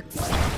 Let's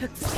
Hooks.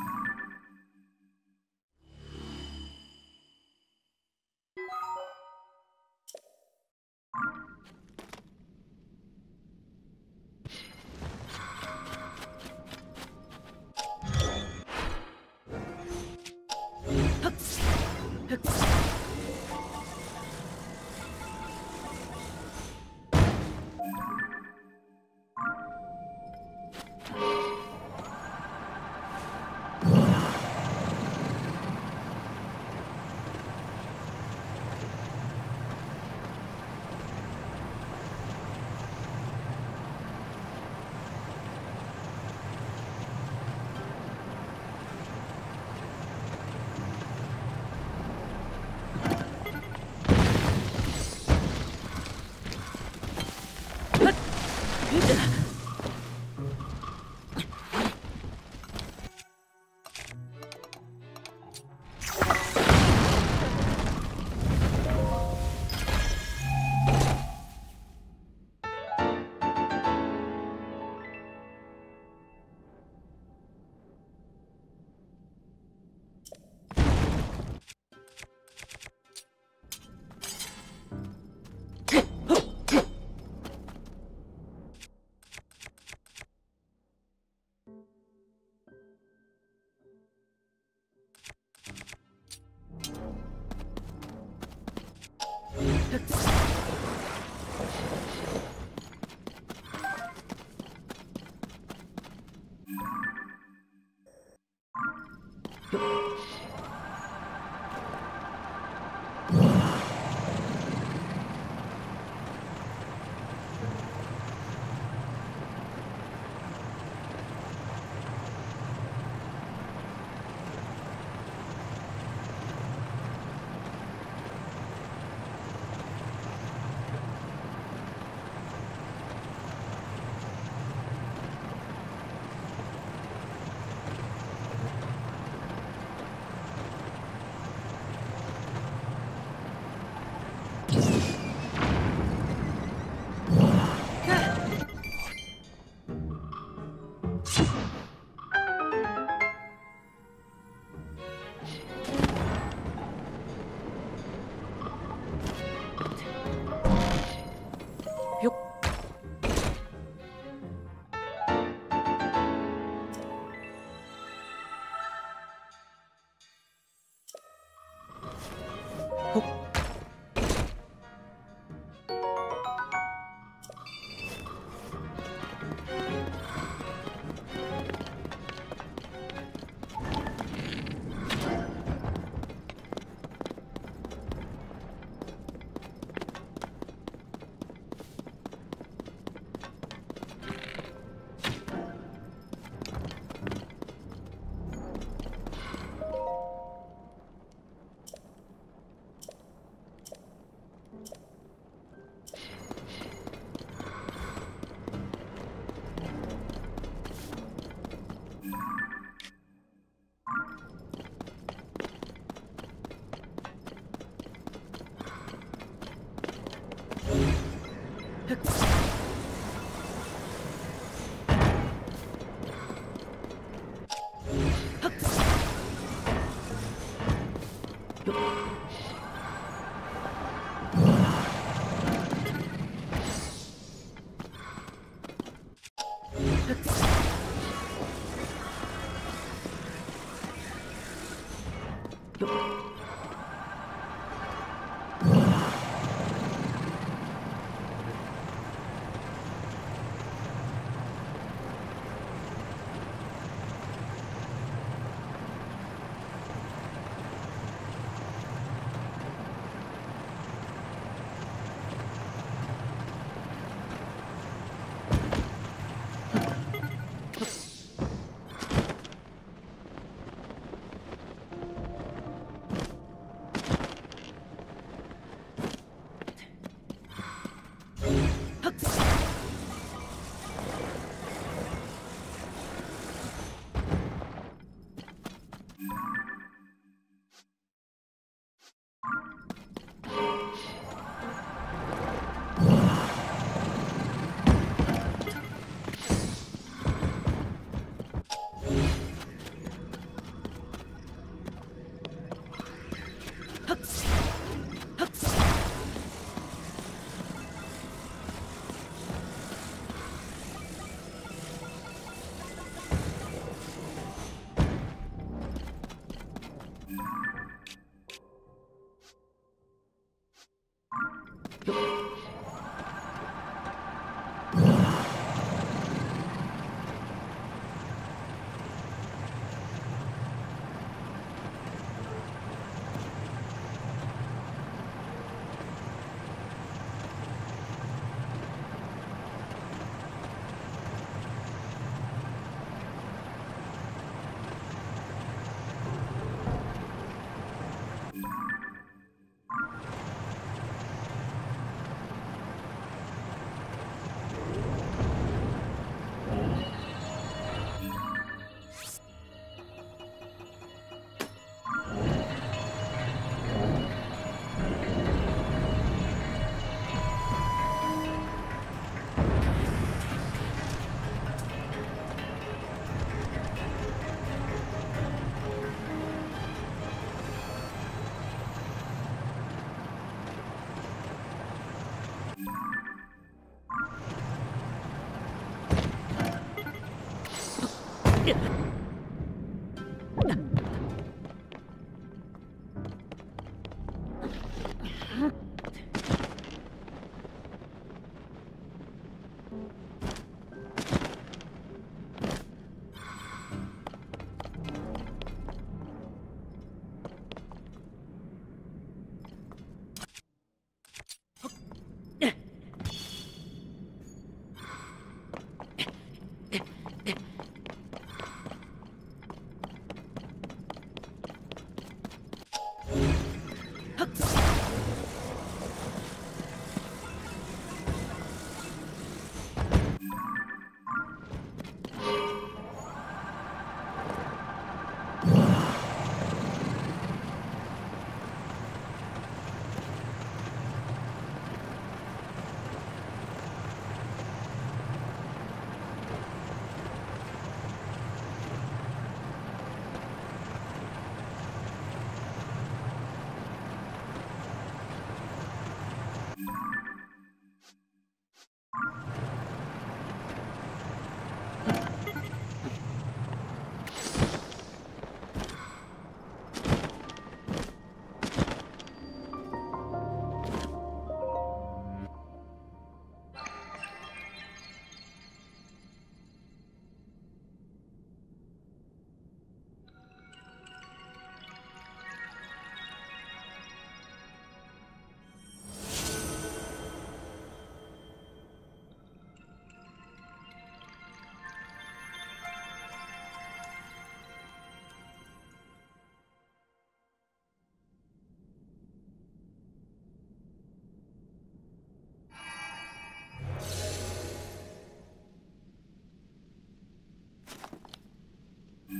Peace.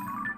Yeah.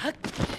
Hack.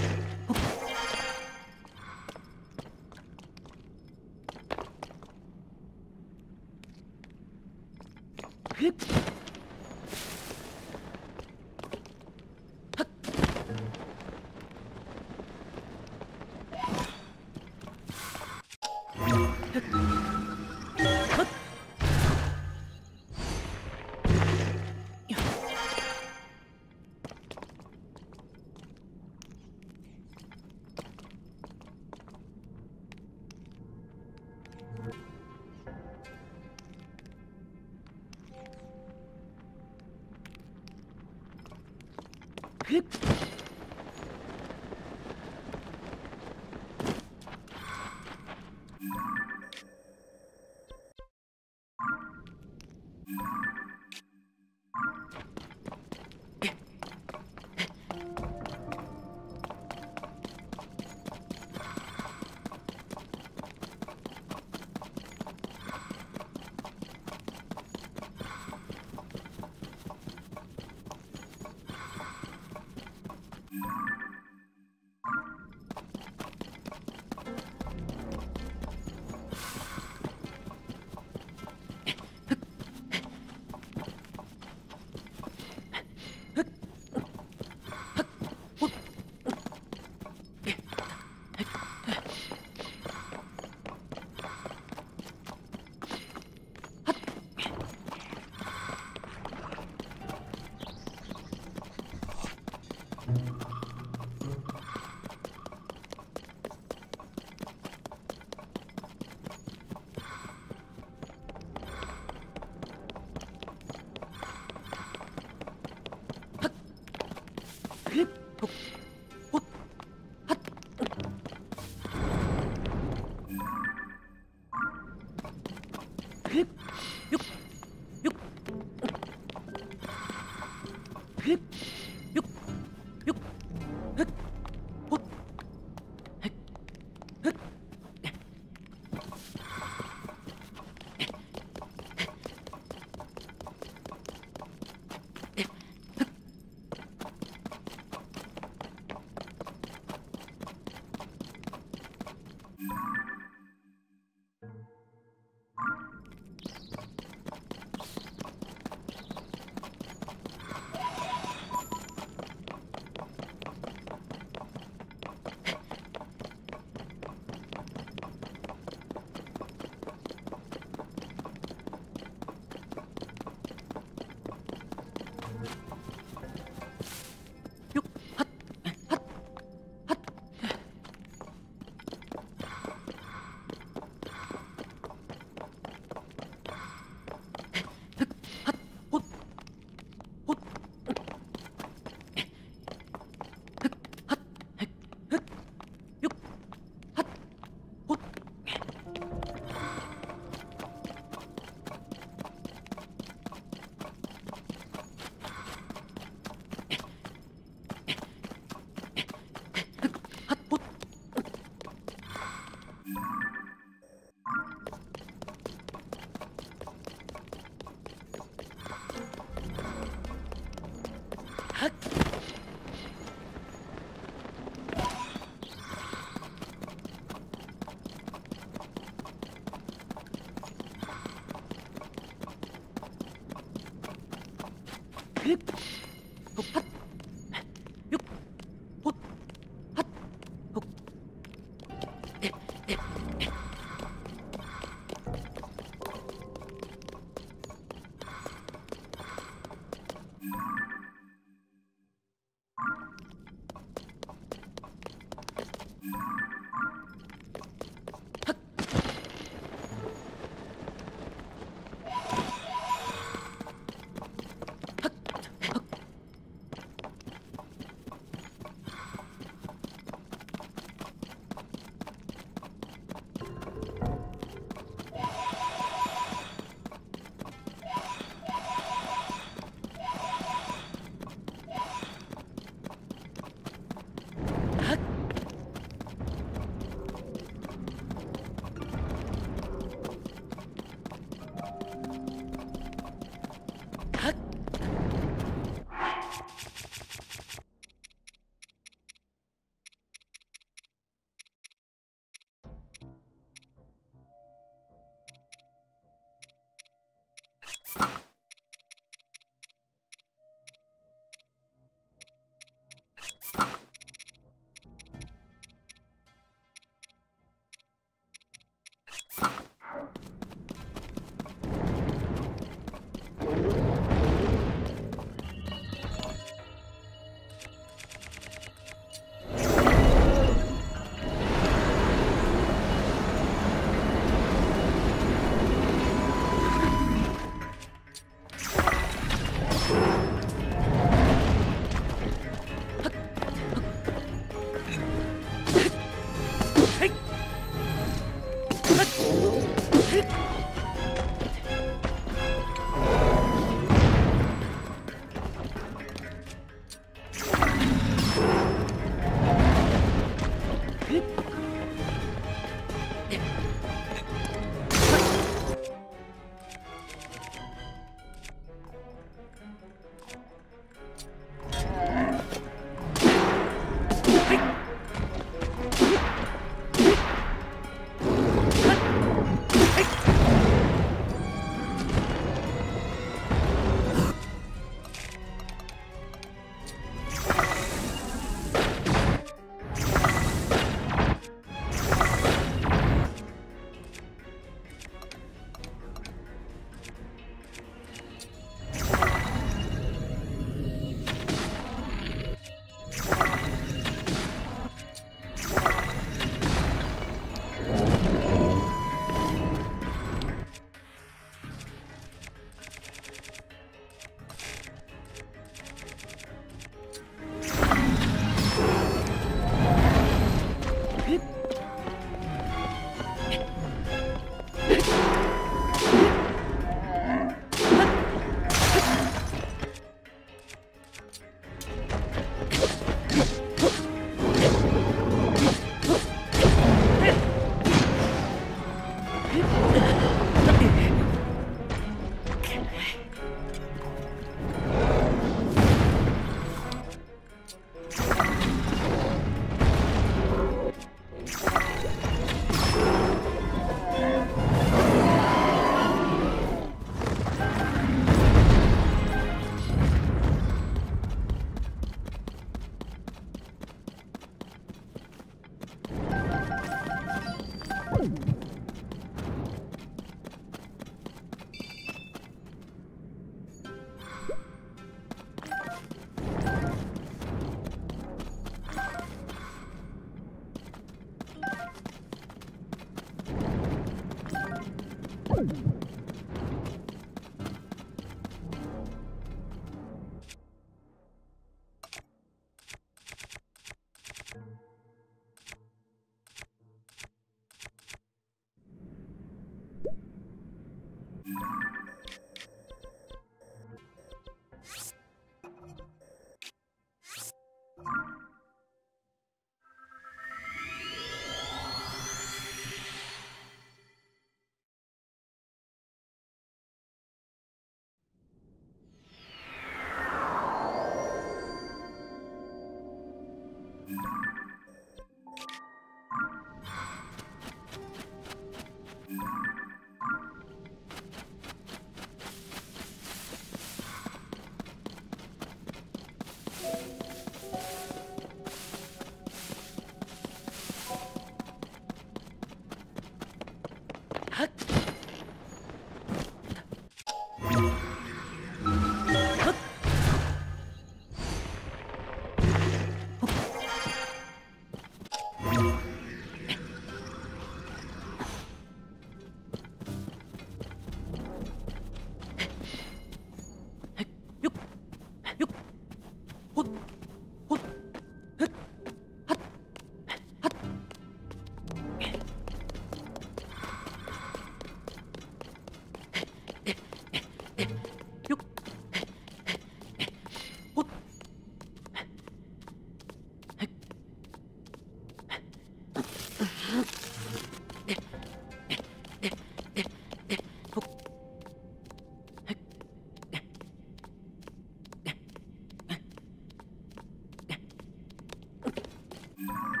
핫,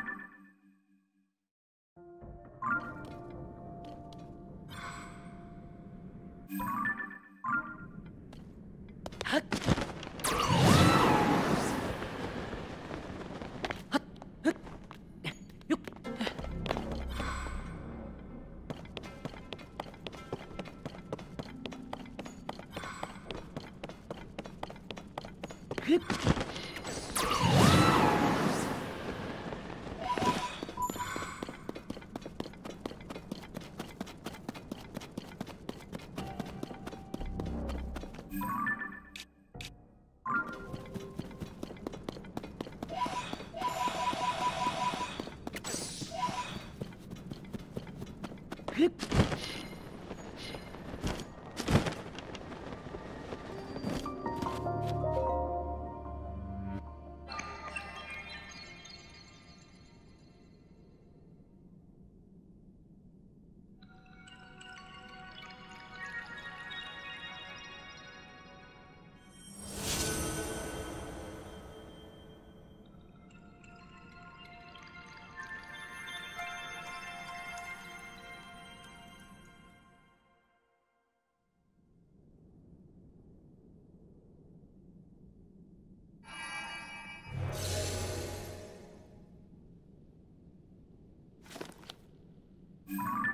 you